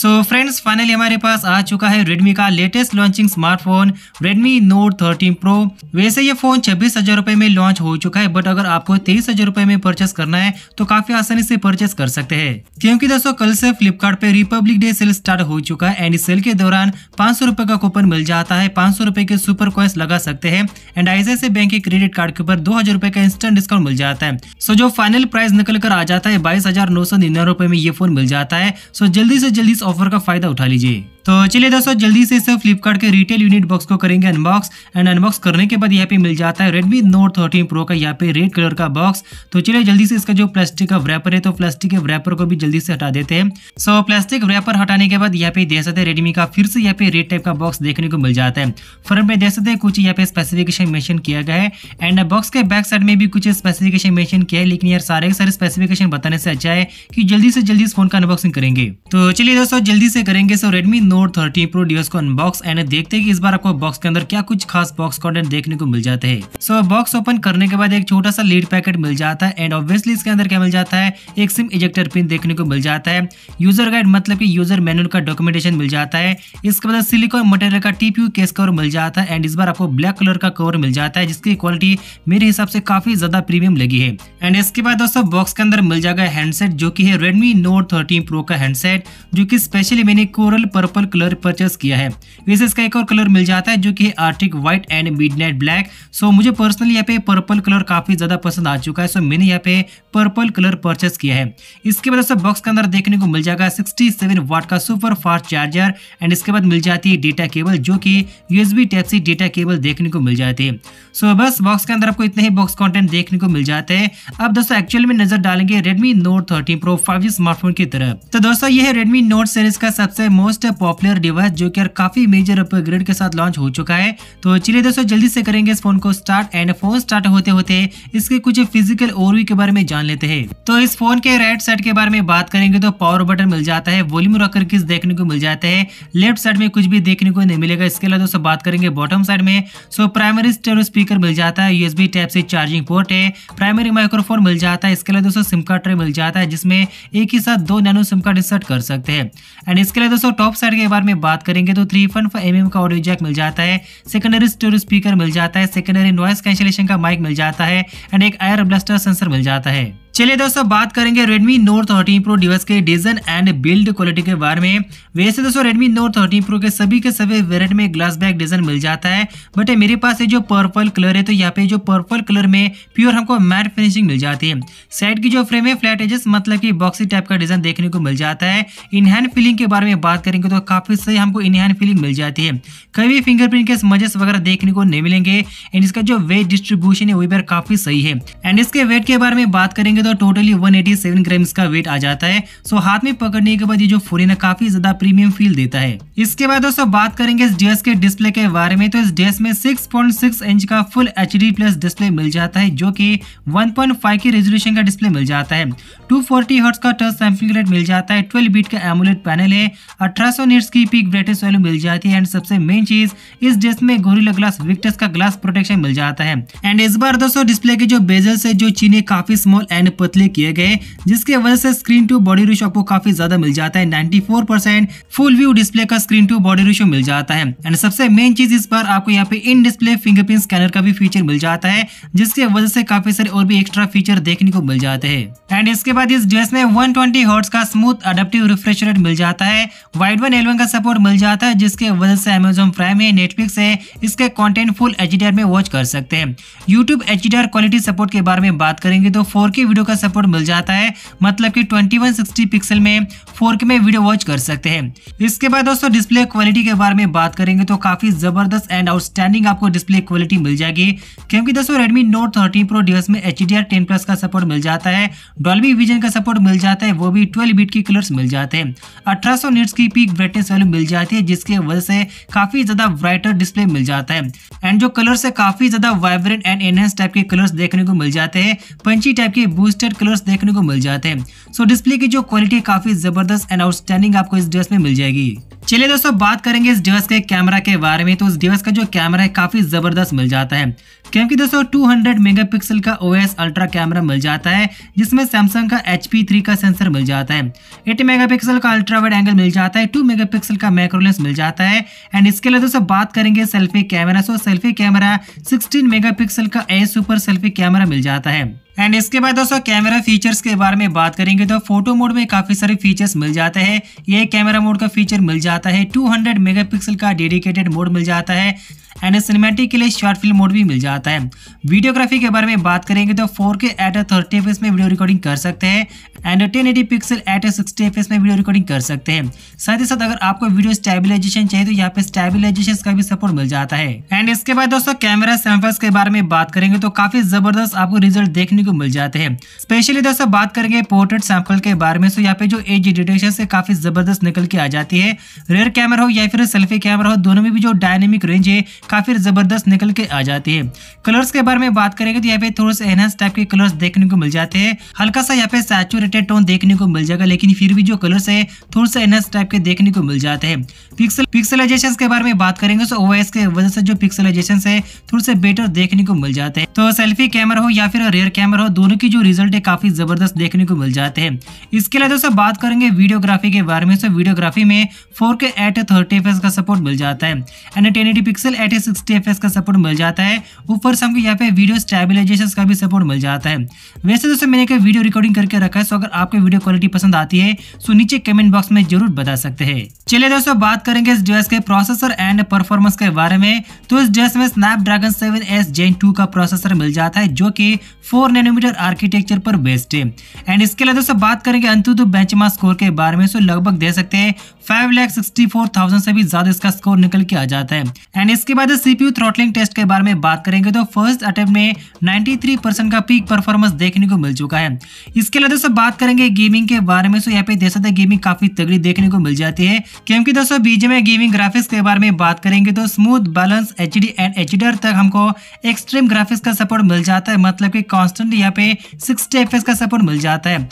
So friends finally हमारे पास आ चुका है Redmi का latest launching smartphone Redmi Note 13 Pro वैसे ये फ़ोन छब्बीस हज़ार रुपए में लॉन्च हो चुका है बट अगर आपको तेईस हज़ार रुपए में परचेस करना है तो काफ़ी आसानी से परचेस कर सकते हैं। क्योंकि दोस्तों, कल से फ्लिपकार्ट पे रिपब्लिक डे सेल स्टार्ट हो चुका है एंड सेल के दौरान पाँच सौ का कूपन मिल जाता है। पाँच सौ के सुपर कॉइन्स लगा सकते हैं एंड ऐसे बैंक के क्रेडिट कार्ड के ऊपर दो हज़ार का इंस्टेंट डिस्काउंट मिल जाता है। सो जो फाइनल प्राइस निकल कर आ जाता है, बाईस हज़ार नौ सौ निन्यानवे में ये फ़ोन मिल जाता है। सो जल्दी से जल्दी ऑफ़र का फ़ायदा उठा लीजिए। तो चलिए दोस्तों, जल्दी से इस फ्लिपकार्ट के रिटेल यूनिट बॉक्स को करेंगे अनबॉक्स एंड अनबॉक्स करने के बाद यहाँ पे मिल जाता है रेडमी नोट थर्टीन प्रो का यहाँ पे रेड कलर का बॉक्स तो चलिए जल्दी से इसका जो प्लास्टिक का व्रैपर है तो प्लास्टिक के व्रैपर को भी जल्दी से हटा देते हैं। सो प्लास्टिक व्रैपर हटाने के बाद यहाँ पे देख सकते हैं रेडमी का फिर से यहाँ पे रेड टाइप का बॉक्स देखने को मिल जाता है। फ्रंट में देख सकते हैं कुछ यहाँ पे स्पेसिफिकेशन मेंशन किया गया है एंड बॉक्स के बैक साइड में भी कुछ स्पेसिफिकेशन मेंशन किया है, लेकिन यार सारे सारे स्पेसिफिकेशन बताने से अच्छा है कि जल्दी से जल्दी इस फ़ोन का अनबॉक्सिंग करेंगे। तो चलिए दोस्तों, जल्दी से करेंगे। So Redmi Note thirty pro device को अनबॉक्स एंड देखते हैं कि इस बार आपको बॉक्स के अंदर क्या कुछ खास बॉक्स कंटेंट देखने को मिल जाते हैं। सो so, बॉक्स ओपन करने के बाद एक छोटा सा लीड पैकेट मिल जाता है एंड ऑब्वियसली इसके अंदर क्या मिल जाता है? एक सिम इजेक्टर पिन देखने को मिल जाता है। यूज़र गाइड मतलब की यूज़र मैनुअल का डॉक्यूमेंटेशन मिल जाता है। इसके बाद सिलिकॉन मटेरियल का टीपीयू केस कवर मिल जाता है एंड इस बार आपको ब्लैक कलर का कवर मिल जाता है जिसकी क्वालिटी मेरे हिसाब से काफ़ी ज़्यादा प्रीमियम लगी है। एंड इसके बाद दोस्तों बॉक्स के अंदर मिल जाएगा हैंडसेट जो की है रेडमी नोट थर्टीन प्रो का हैंडसेट जो की स्पेशली मैंने कोरल पर्पल कलर परचेस किया है। वैसे इसका एक और कलर मिल जाता है जो कि arctic white and midnight black so मुझे पर्सनली यहाँ पे पर्पल कलर काफ़ी ज़्यादा पसंद आ चुका है। सो मैंने यहाँ पे पर्पल कलर परचेस किया है। इसके बाद बॉक्स के अंदर देखने को मिल जाएगा 67 वाट का सुपर फास्ट चार्जर एंड इसके बाद मिल जाती है डेटा केबल जो कि USB type C data cable देखने को मिल जाती है। सो बस बॉक्स के अंदर आपको इतने ही बॉक्स कंटेंट देखने को मिल जाते हैं। अब दोस्तों एक्चुअल में नज़र डालेंगे Redmi Note thirteen pro five smartphone की तरफ़ तो दोस्तों ये है रेडमी नोट सीरीज़ का सबसे मोस्ट पॉपुलर डिवाइस जो कि काफ़ी मेजर अपग्रेड के साथ लॉन्च हो चुका है। तो चलिए दोस्तों, जल्दी से करेंगे इस फ़ोन को स्टार्ट एंड फ़ोन स्टार्ट होते होते इसके कुछ फ़िज़िकल ओवरव्यू के बारे में जान लेते हैं। तो इस फ़ोन के राइट साइड के बारे में बात करेंगे तो पावर बटन मिल जाता है वॉल्यूम रॉकर किस देखने को मिल जाते हैं लेफ़्ट साइड में कुछ भी देखने को नहीं मिलेगा। इसके अलावा दोस्तों बात करेंगे बॉटम साइड में सो प्राइमरी स्टेरो स्पीकर मिल जाता है यूएसबी टाइप से चार्जिंग पोर्ट है प्राइमरी माइक्रोफोन मिल जाता है, इसके अलावा दोस्तों सिम कार्ड ट्रे मिल जाता है, जिसमें एक ही साथ दो नैनो सिम कार्ड इंसर्ट कर सकते हैं। एंड इसके अलावा दोस्तों टॉप साइड के बारे में बात करेंगे तो थ्री पॉइंट एम का ऑडियो जैक मिल जाता है सेकेंडरी स्टोर स्पीकर मिल जाता है सेकेंडरी नॉइस कैंसिलेशन का माइक मिल जाता है एंड एक एयर ब्लास्टर सेंसर मिल जाता है। चलिए दोस्तों, बात करेंगे Redmi Note 13 Pro डिवाइस के डिज़ाइन एंड बिल्ड क्वालिटी के बारे में। वैसे दोस्तों, Redmi Note 13 Pro के सभी के सभी वेरिएंट में ग्लास बैक डिज़ाइन मिल जाता है। बट मेरे पास ये जो पर्पल कलर है तो यहाँ पे जो पर्पल कलर में प्योर हमको मैट फिनिशिंग मिल जाती है। साइड की जो फ्रेम है फ्लैट एजेस मतलब की बॉक्सी टाइप का डिज़ाइन देखने को मिल जाता है। इनहैंड फीलिंग के बारे में बात करेंगे तो काफ़ी सही हमको इनहैंड फीलिंग मिल जाती है। कभी फिंगरप्रिंट के स्मजेस वगैरह देखने को नहीं मिलेंगे। एंड इसका जो वेट डिस्ट्रीब्यूशन है, वो भी काफ़ी सही है। एंड इसके वेट के बारे में बात करेंगे तो टोटली वन 187 ग्राम का वेट आ जाता है। सो हाथ में पकड़ने के बाद ये जो फ़ोन है ना काफ़ी ज़्यादा प्रीमियम फील देता है। इसके बाद दोस्तों, बात करेंगे इस डीएस के डिस्प्ले के बारे में। तो इस डीएस में 6.6 इंच का फुल एचडी प्लस डिस्प्ले मिल जाता है, जो की 1.5 की रेजोल्यूशन का डिस्प्ले मिल जाता है। 240 फोर्टी का टच सैम्पलिंग रेट मिल जाता है 12 बीट का एमुलेट पैनल है, अठारह सौ की पीक ब्राइटनेस वैल्यू मिल जाती है। एंड सबसे मेन चीज़, इस ड्रेस में गोरिल्ला ग्लास विक्टस का ग्लास प्रोटेक्शन मिल जाता है। एंड इस बार दोस्तों डिस्प्ले के जो बेजल से जो चीने काफ़ी स्मॉल एंड पतले किए गए, जिसके वजह से स्क्रीन टू बॉडी रेशो आपको काफ़ी ज़्यादा मिल जाता है। 94% फुल व्यू डिस्प्ले का स्क्रीन टू बॉडी रेशो मिल जाता है। एंड सबसे मेन चीज़ इस बार आपको यहाँ पे इन डिस्प्ले फिंगरप्रिंट स्कैनर का भी फीचर मिल जाता है, जिसके वजह से काफ़ी सारे और भी एक्स्ट्रा फीचर देखने को मिल जाते हैं। एंड इसके बाद इस ड्रेस में 120 ट्वेंटी का स्मूथ अडेप्टिव रिफ्रेश रेट मिल जाता है। वाइड वन एलवन का सपोर्ट मिल जाता है, जिसके वजह से अमेजोन प्राइम है नेटफ्लिक्स है इसके कॉन्टेंट फुल एच में वॉच कर सकते हैं। यूट्यूब एच क्वालिटी सपोर्ट के बारे में बात करेंगे तो फोर वीडियो का सपोर्ट मिल जाता है। मतलब कि 2160 पिक्सल में 4K में वीडियो वॉच कर सकते हैं। इसके बाद दोस्तों डिस्प्ले क्वालिटी के बारे में बात करेंगे तो काफ़ी ज़बरदस्त एंड आउटस्टैंडिंग आपको डिस्प्ले क्वालिटी मिल जाएगी। क्योंकि दोस्तों, Redmi Note 13 Pro डिवाइस में एच डी प्लस का सपोर्ट मिल जाता है। डॉल्बी विजन का सपोर्ट मिल जाता है, वो भी ट्वेल्व बीट की कलर्स मिल जाते हैं। अठारह सौ की पीक ब्राइटनेस वैल्यू मिल जाती है, जिसकी वजह से काफ़ी ज़्यादा ब्राइटर डिस्प्ले मिल जाता है। एंड जो कलर है, काफ़ी ज़्यादा वाइब्रेंट एंड एनहेंस टाइप के कलर्स देखने को मिल जाते हैं। पंची टाइप के बूस्टेड कलर्स देखने को मिल जाते हैं। सो डिस्प्ले की जो क्वालिटी काफ़ी ज़बरदस्त एंड आउटस्टैंडिंग आपको इस ड्रेस में मिल जाएगी। चलिए दोस्तों, बात करेंगे इस डिवाइस के कैमरा के बारे में। तो इस डिवाइस का जो कैमरा है, काफ़ी ज़बरदस्त मिल जाता है। क्योंकि दोस्तों 200 मेगापिक्सल का OS अल्ट्रा कैमरा मिल जाता है, जिसमें सैमसंग का HP3 का सेंसर मिल जाता है। 80 मेगापिक्सल का अल्ट्रा वाइड एंगल मिल जाता है 2 मेगापिक्सल का मैक्रोलेंस मिल जाता है। एंड इसके लिए दोस्तों, बात करेंगे selfie camera so selfie camera 16 megapixel का ए सुपर सेल्फी कैमरा मिल जाता है। एंड इसके बाद दोस्तों कैमरा फीचर्स के बारे में बात करेंगे तो फ़ोटो मोड में काफ़ी सारे फीचर्स मिल जाते हैं। ये कैमरा मोड का फीचर मिल जाता है 200 मेगापिक्सल का डेडिकेटेड मोड मिल जाता है एंड सिनेमेटिक के लिए शॉर्ट फ़िल्म मोड भी मिल जाता है। वीडियोग्राफी के बारे में बात करेंगे तो 4K एट थर्टी में वीडियो रिकॉर्डिंग कर सकते हैं and ten eighty pixel at sixty F में वीडियो रिकॉर्डिंग कर सकते हैं। साथ ही साथ अगर आपको वीडियो स्टेबिलाईजेशन चाहिए तो यहाँ पे स्टेबिलाईजेशन का भी सपोर्ट मिल जाता है। एंड इसके बाद दोस्तों कैमरा सैंपल्स के बारे में बात करेंगे तो काफ़ी ज़बरदस्त आपको रिज़ल्ट देखने को मिल जाते हैं। स्पेशली दोस्तों, बात करेंगे पोर्ट्रेट सैंपल के बारे में। तो यहाँ पे जो एज डिटेक्शन से काफ़ी ज़बरदस्त निकल के आ जाती है। रेयर कैमरा हो या फिर सेल्फी कैमरा हो, दोनों में भी जो डायनेमिक रेंज है, काफ़ी ज़बरदस्त निकल के आ जाती है। कलर्स के बारे में बात करेंगे तो यहाँ पे थोड़े से एनहांस टाइप के कलर्स देखने को मिल जाते हैं। हल्का सा यहाँ पे सैचुरेटेड टोन देखने को मिल जाएगा, लेकिन फिर भी जो कलर्स है, थोड़ा सा एनहांस टाइप के देखने को मिल जाते हैं। पिक्सल पिक्सलाइजेशन के बारे में बात करेंगे तो ओएस के वजह से जो पिक्सलाइजेशन है, थोड़े से बेटर देखने को मिल जाते हैं। तो सेल्फी कैमरा हो या फिर रेयर कैमरा हो, दोनों की जो रिज़ल्ट है काफ़ी ज़बरदस्त देखने को मिल जाते हैं। इसके अलावा दोस्तों बात करेंगे वीडियोग्राफी के बारे में। तो वीडियोग्राफी में four K at thirty F का सपोर्ट मिल जाता है and ten eighty pixel at sixty F का सपोर्ट मिल जाता है। ऊपर से हमको यहाँ पे वीडियो स्टेबिलाईजेशन का भी सपोर्ट मिल जाता है। वैसे दोस्तों मैंने एक वीडियो रिकॉर्डिंग करके रखा है सो अगर आपको वीडियो क्वालिटी पसंद आती है तो नीचे कमेंट बॉक्स में ज़रूर बता सकते हैं। चलिए दोस्तों बात करेंगे इस डिवाइस के प्रोसेसर एंड परफॉर्मेंस के बारे में। तो इस डिवाइस में स्नैपड्रैगन 7S Gen 2 का प्रोसेसर मिल जाता है, जो कि 4 नैनोमीटर आर्किटेक्चर पर बेस्ड है। एंड इसके अलावा दोस्तों बात करेंगे अंतुतु बेंचमार्क स्कोर के बारे में। तो लगभग दे सकते हैं five lakh sixty four thousand से भी ज़्यादा इसका स्कोर निकल के आ जाता है। एंड इसके बाद सीपीयू थ्रॉटलिंग टेस्ट के बारे में बात करेंगे तो फ़र्स्ट अटेम्प्ट में 93 परसेंट का पीक परफॉर्मेंस देखने को मिल चुका है। इसके अलावा दोस्तों बात करेंगे गेमिंग के बारे में। तो यहाँ पे देख सकते गेमिंग काफ़ी तगड़ी देखने को मिल जाती है, क्योंकि दोस्तों बीजे में गेमिंग ग्राफिक्स के बारे में बात करेंगे तो smooth balance H D and H तक हमको एक्सट्रीम ग्राफिक्स का सपोर्ट मिल जाता है। मतलब की कॉन्स्टेंट यहाँ पे सिक्सटी एफ़ का सपोर्ट मिल जाता है।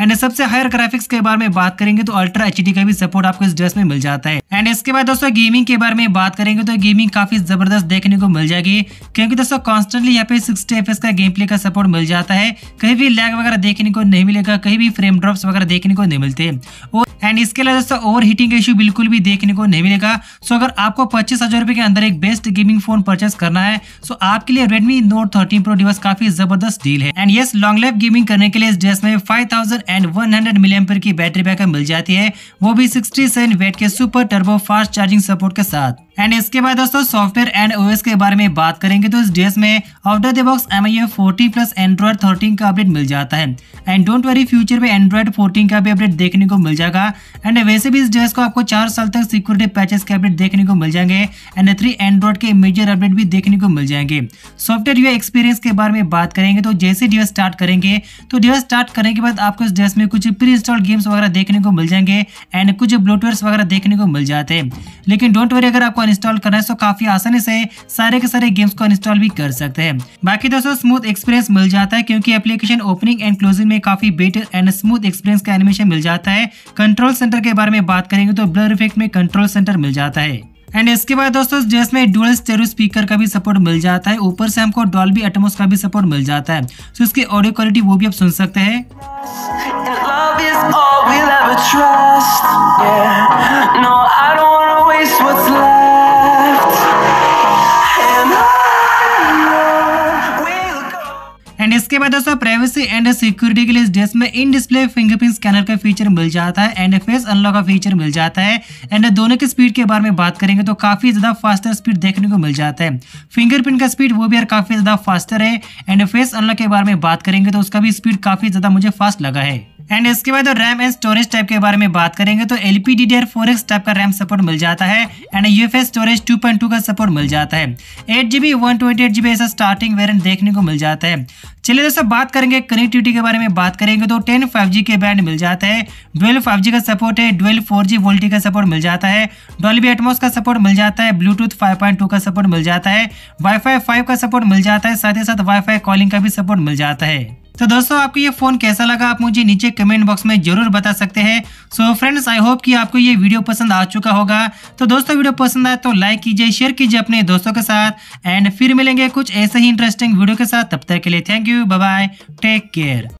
एंड सबसे हायर ग्राफिक्स के बारे में बात करेंगे तो अल्ट्रा एचडी का भी सपोर्ट आपको इस ड्रेस में मिल जाता है। एंड इसके बाद दोस्तों गेमिंग के बारे में बात करेंगे तो गेमिंग काफ़ी ज़बरदस्त देखने को मिल जाएगी। क्योंकि दोस्तों कॉन्स्टेंटली यहाँ पे सिक्सटी एफ़ का गेम प्ले का सपोर्ट मिल जाता है। कहीं भी लैग वगैरह देखने को नहीं मिलेगा, कहीं भी फ्रेम ड्रॉप्स वगैरह देखने को नहीं मिलते। और एंड इसके अलावा दोस्तों ओवर हीटिंग इशू बिल्कुल भी देखने को नहीं मिलेगा। सो अगर आपको पच्चीस हज़ार रुपए के अंदर एक बेस्ट गेमिंग फ़ोन परचेस करना है सो आपके लिए Redmi Note thirteen pro device काफ़ी ज़बरदस्त डील है। And yes long life gaming करने के लिए इस ड्रेस में five thousand and one hundred million की बैटरी बैकअप मिल जाती है। वो भी सिक्सटी सेवन वेट के super turbo fast charging support के साथ। एंड इसके बाद दोस्तों सॉफ्टवेयर एंड ओएस के बारे में बात करेंगे तो इस ड्रेस में outer the box M I fourteen plus android thirteen का अपडेट मिल जाता है। एंड डोंट वरी फ्यूचर में एंड्रॉइड फोर्टीन का भी अपडेट देखने को मिल जाएगा। एंड वैसे भी इस ड्रेस को आपको चार साल तक सिक्योरिटी पैचेस के अपडेट देखने को मिल जाएँगे। एंड थ्री एंड्रॉइड के मेजर अपडेट भी देखने को मिल जाएँगे। सॉफ्टवेयर यू एक्सपीरियंस के बारे में बात करेंगे तो जैसे डिवाइस स्टार्ट करेंगे तो डिवाइस स्टार्ट करने के बाद आपको इस ड्रेस में कुछ प्री इंस्टॉल्ड गेम्स वगैरह देखने को मिल जाएँगे एंड कुछ ब्लूटूथ वगैरह देखने को मिल जाते हैं। लेकिन डोंट वरी अगर आपको इंस्टॉल करना है तो काफ़ी आसानी से सारे के सारे गेम्स को इंस्टॉल भी कर सकते हैं। बाकी दोस्तों स्मूथ एक्सपीरियंस मिल जाता है, क्योंकि एप्लीकेशन ओपनिंग एंड क्लोजिंग में काफ़ी बेटर एंड स्मूथ एक्सपीरियंस का एनिमेशन मिल जाता है। कंट्रोल सेंटर के बारे में बात करेंगे तो ब्लर इफ़ेक्ट में कंट्रोल सेंटर मिल जाता है। एंड इसके बाद दोस्तों, जिसमें डुअल स्टेरियो स्पीकर का भी सपोर्ट मिल जाता है। ऊपर से हमको डॉल्बी एटमोस का भी सपोर्ट मिल जाता है। तो इसकी ऑडियो क्वालिटी वो भी आप सुन सकते हैं। इसके बाद दोस्तों प्राइवेसी एंड सिक्योरिटी के लिए इस ड्रेस में इन डिस्प्ले फिंगरप्रिंट स्कैनर का फीचर मिल जाता है एंड फेस अनलॉक का फीचर मिल जाता है एंड दोनों की स्पीड के बारे में बात करेंगे तो काफ़ी ज़्यादा फास्टर स्पीड देखने को मिल जाता है। फिंगरप्रिंट का स्पीड वो भी यार काफ़ी ज़्यादा फास्टर है एंड फेस अनलॉक के बारे में बात करेंगे तो उसका भी स्पीड काफ़ी ज़्यादा मुझे फास्ट लगा है। एंड इसके बाद रैम एंड स्टोरेज टाइप के बारे में बात करेंगे तो L P D D R four X type का रैम सपोर्ट मिल जाता है and U F S storage two point two का सपोर्ट मिल जाता है। Eight GB one twenty eight GB ऐसा स्टार्टिंग वेरियंट देखने को मिल जाता है। चलिए दोस्तों, बात करेंगे कनेक्टिविटी के बारे में, बात करेंगे तो टेन फाइव के बैंड मिल जाता है। ट्वेल्व फाइव का सपोर्ट है ट्वेल्व फोर जी वोल्टी का सपोर्ट मिल जाता है। डॉल्बी एटमोस का सपोर्ट मिल जाता है ब्लूटूथ 5.2 का सपोर्ट मिल जाता है। वाईफाई 5 का सपोर्ट मिल जाता है, साथ ही साथ वाईफाई कॉलिंग का भी सपोर्ट मिल जाता है। तो दोस्तों, आपको ये फ़ोन कैसा लगा, आप मुझे नीचे कमेंट बॉक्स में ज़रूर बता सकते हैं। सो फ्रेंड्स आई होप कि आपको ये वीडियो पसंद आ चुका होगा। तो दोस्तों वीडियो पसंद आए तो लाइक कीजिए शेयर कीजिए अपने दोस्तों के साथ। एंड फिर मिलेंगे कुछ ऐसे ही इंटरेस्टिंग वीडियो के साथ। तब तक के लिए thank you you. Bye bye. Take care.